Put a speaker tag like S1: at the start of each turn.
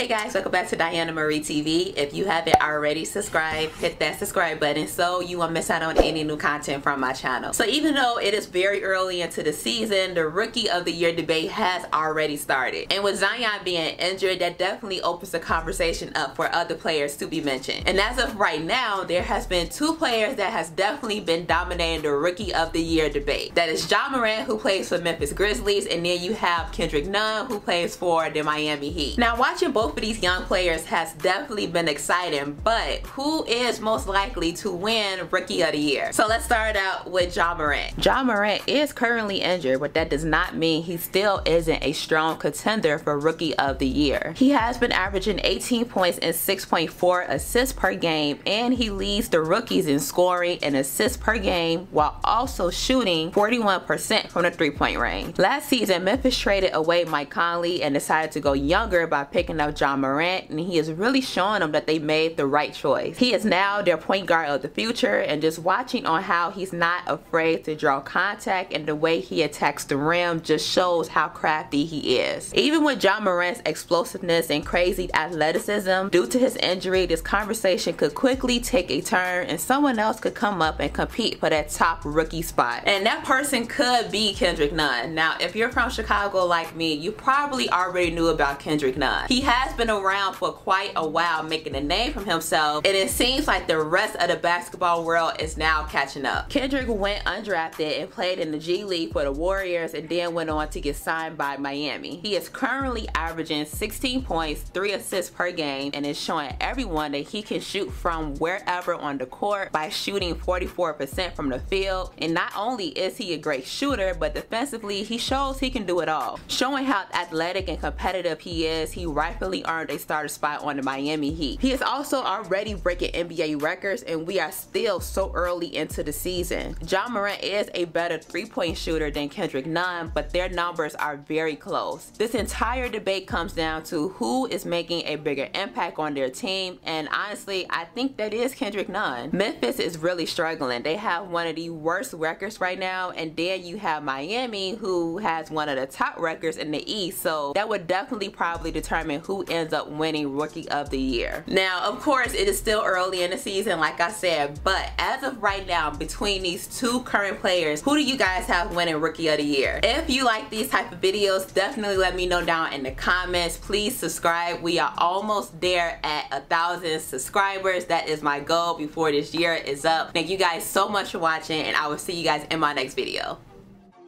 S1: Hey guys, welcome back to Diana Marie TV. If you haven't already subscribed, hit that subscribe button so you won't miss out on any new content from my channel. So even though it is very early into the season, the Rookie of the Year debate has already started. And with Zion being injured, that definitely opens the conversation up for other players to be mentioned. And as of right now, there has been two players that has definitely been dominating the Rookie of the Year debate. That is Ja Morant, who plays for Memphis Grizzlies, and then you have Kendrick Nunn, who plays for the Miami Heat. Now watching both both of these young players has definitely been exciting, but who is most likely to win Rookie of the Year? So let's start out with Ja Morant. Ja Morant is currently injured, but that does not mean he still isn't a strong contender for Rookie of the Year. He has been averaging 18 points and 6.4 assists per game, and he leads the rookies in scoring and assists per game while also shooting 41% from the three-point range. Last season, Memphis traded away Mike Conley and decided to go younger by picking up Ja Morant, and he is really showing them that they made the right choice. He is now their point guard of the future, and just watching on how he's not afraid to draw contact and the way he attacks the rim just shows how crafty he is. Even with Ja Morant's explosiveness and crazy athleticism, due to his injury, this conversation could quickly take a turn and someone else could come up and compete for that top rookie spot. And that person could be Kendrick Nunn. Now, if you're from Chicago like me, you probably already knew about Kendrick Nunn. He has has been around for quite a while making a name for himself and it seems like the rest of the basketball world is now catching up. Kendrick went undrafted and played in the G League for the Warriors and then went on to get signed by Miami. He is currently averaging 16 points, 3 assists per game and is showing everyone that he can shoot from wherever on the court by shooting 44% from the field. And not only is he a great shooter, but defensively he shows he can do it all. Showing how athletic and competitive he is, he rightfully earned a starter spot on the Miami Heat. He is also already breaking NBA records and we are still so early into the season. Ja Morant is a better three-point shooter than Kendrick Nunn, but their numbers are very close. This entire debate comes down to who is making a bigger impact on their team, and honestly, I think that is Kendrick Nunn. Memphis is really struggling. They have one of the worst records right now, and then you have Miami who has one of the top records in the East, so that would definitely probably determine who ends up winning Rookie of the Year. Now, of course, it is still early in the season, like I said, but as of right now, between these two current players, who do you guys have winning Rookie of the Year? If you like these type of videos, definitely let me know down in the comments. Please subscribe. We are almost there at a thousand subscribers. That is my goal before this year is up. Thank you guys so much for watching, and I will see you guys in my next video.